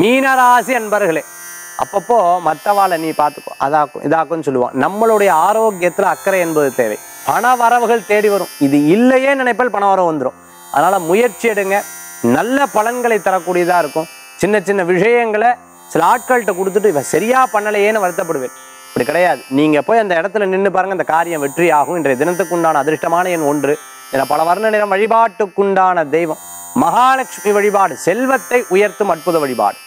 மீனராசி அன்பர்களே அப்பப்போ மற்றவாளை நீ பார்த்துக்கோ அதாக்கும் இதாக்கும்னு சொல்லுவான். நம்மளுடைய ஆரோக்கியத்தில் அக்கறை என்பது தேவை. பண வரவுகள் தேடி வரும். இது இல்லையே நினைப்பால் பண வரவு வந்துடும் அதனால முயற்சி எடுங்க. நல்ல பலன்களை தரக்கூடியதாக இருக்கும். சின்ன சின்ன விஷயங்களை சில ஆட்கள்கிட்ட கொடுத்துட்டு இவன் சரியா பண்ணலையேன்னு வருத்தப்படுவேன். இப்படி கிடையாது. நீங்க போய் அந்த இடத்துல நின்று பாருங்க அந்த காரியம் வெற்றி ஆகும் இன்றைய தினத்துக்கு உண்டான அதிர்ஷ்டமான எண் ஒன்று. என பல வர்ண நிறம் வழிபாட்டுக்குண்டான தெய்வம். மகாலட்சுமி வழிபாடு செல்வத்தை உயர்த்தும் அற்புத வழிபாடு.